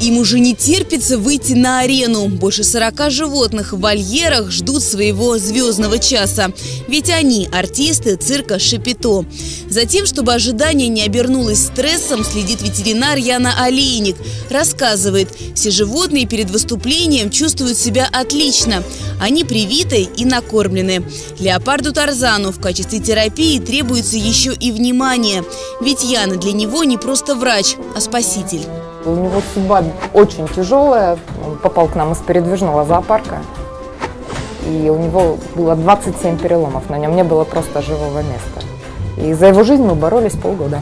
Им уже не терпится выйти на арену. Больше 40 животных в вольерах ждут своего звездного часа. Ведь они – артисты цирка «Шапито». Затем, чтобы ожидание не обернулось стрессом, следит ветеринар Яна Олейник. Рассказывает, все животные перед выступлением чувствуют себя отлично. Они привиты и накормлены. Леопарду Тарзану в качестве терапии требуется еще и внимание. Ведь Яна для него не просто врач, а спаситель. У него судьба очень тяжелая. Он попал к нам из передвижного зоопарка. И у него было 27 переломов. На нем не было просто живого места. И за его жизнь мы боролись полгода.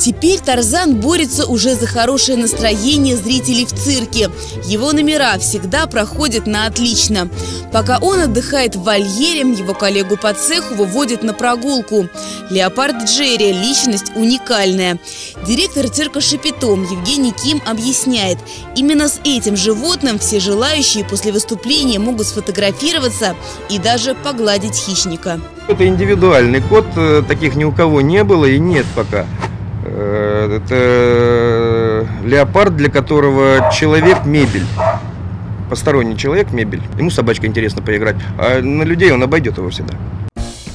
Теперь Тарзан борется уже за хорошее настроение зрителей в цирке. Его номера всегда проходят на отлично. Пока он отдыхает в вольере, его коллегу по цеху выводят на прогулку. Леопард Джерри – личность уникальная. Директор цирка «Шапитом» Евгений Ким объясняет, именно с этим животным все желающие после выступления могут сфотографироваться и даже погладить хищника. Это индивидуальный код, э, таких ни у кого не было и нет пока. Э, это леопард, для которого человек – мебель. Посторонний человек – мебель. Ему собачка интересно поиграть, а на людей он обойдет его всегда.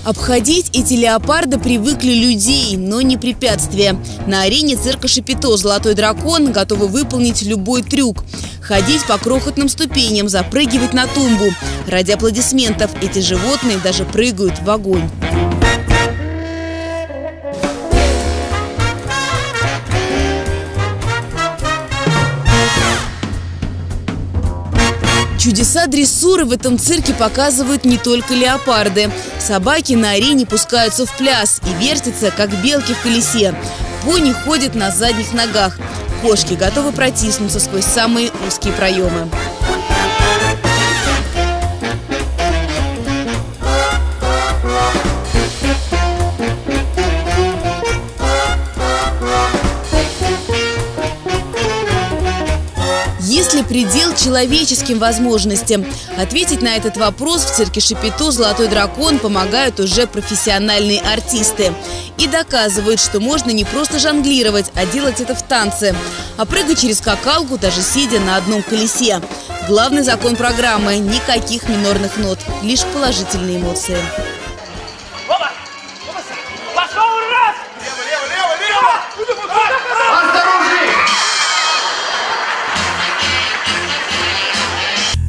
Обходить эти леопарды привыкли людей, но не препятствия. На арене цирка Шапито «Золотой дракон» готовы выполнить любой трюк. Ходить по крохотным ступеням, запрыгивать на тумбу. Ради аплодисментов эти животные даже прыгают в огонь. Чудеса дрессуры в этом цирке показывают не только леопарды. Собаки на арене пускаются в пляс и вертятся, как белки в колесе. Пони ходят на задних ногах. Кошки готовы протиснуться сквозь самые узкие проемы. Есть ли предел человеческим возможностям? Ответить на этот вопрос в цирке Шапито «Золотой дракон» помогают уже профессиональные артисты. И доказывают, что можно не просто жонглировать, а делать это в танце. А прыгать через скакалку, даже сидя на одном колесе. Главный закон программы – никаких минорных нот, лишь положительные эмоции.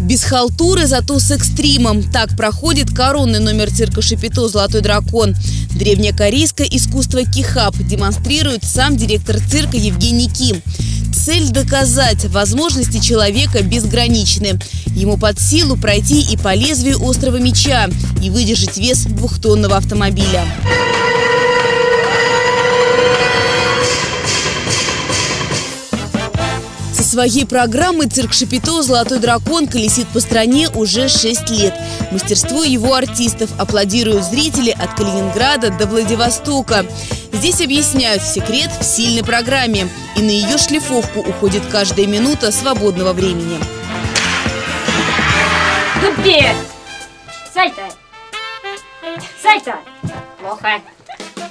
Без халтуры, зато с экстримом. Так проходит коронный номер цирка Шапито «Золотой дракон». Древнекорейское искусство кихап демонстрирует сам директор цирка Евгений Ким. Цель – доказать, возможности человека безграничны. Ему под силу пройти и по лезвию острого меча и выдержать вес двухтонного автомобиля. Своей программой цирк Шапито «Золотой дракон» колесит по стране уже 6 лет. Мастерству его артистов аплодируют зрители от Калининграда до Владивостока. Здесь объясняют секрет в сильной программе. И на ее шлифовку уходит каждая минута свободного времени. Тупец! Сальто! Сальто! Плохо.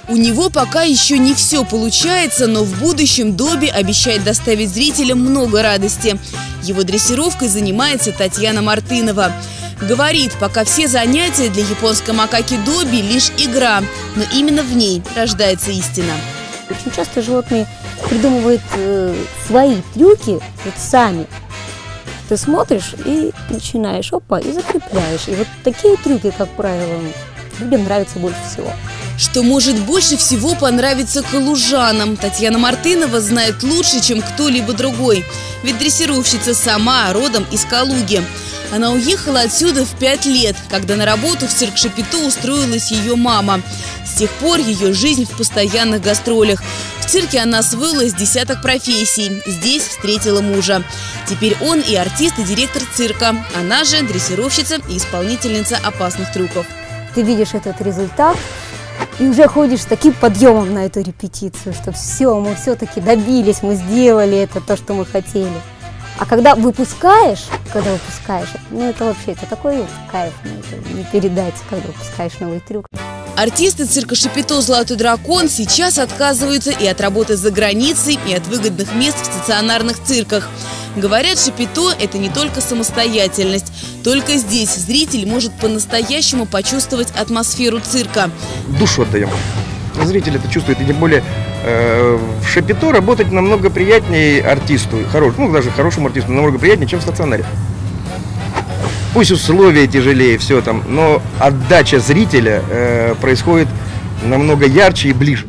У него пока еще не все получается, но в будущем Доби обещает доставить зрителям много радости. Его дрессировкой занимается Татьяна Мартынова. Говорит, пока все занятия для японской макаки Доби лишь игра, но именно в ней рождается истина. Очень часто животные придумывают э, свои трюки вот сами. Ты смотришь и начинаешь, опа, и закрепляешь. И вот такие трюки, как правило, людям нравятся больше всего. Что может больше всего понравиться калужанам, Татьяна Мартынова знает лучше, чем кто-либо другой. Ведь дрессировщица сама родом из Калуги. Она уехала отсюда в пять лет, когда на работу в цирк Шапито устроилась ее мама. С тех пор ее жизнь в постоянных гастролях. В цирке она освоила с десяток профессий. Здесь встретила мужа. Теперь он и артист, и директор цирка. Она же дрессировщица и исполнительница опасных трюков. Ты видишь этот результат, и уже ходишь с таким подъемом на эту репетицию, что все, мы все-таки добились, мы сделали это, то, что мы хотели. А когда выпускаешь, когда выпускаешь, ну это вообще, это такой кайф, ну, это не передать, когда выпускаешь новый трюк. Артисты цирка Шапито «Золотой дракон» сейчас отказываются и от работы за границей, и от выгодных мест в стационарных цирках. Говорят, Шапито – это не только самостоятельность. Только здесь зритель может по-настоящему почувствовать атмосферу цирка. Душу отдаем. Зритель это чувствует, и тем более э, в Шапито работать намного приятнее артисту, хорош, ну даже хорошему артисту намного приятнее, чем в стационаре. Пусть условия тяжелее, все там, но отдача зрителя э, происходит намного ярче и ближе.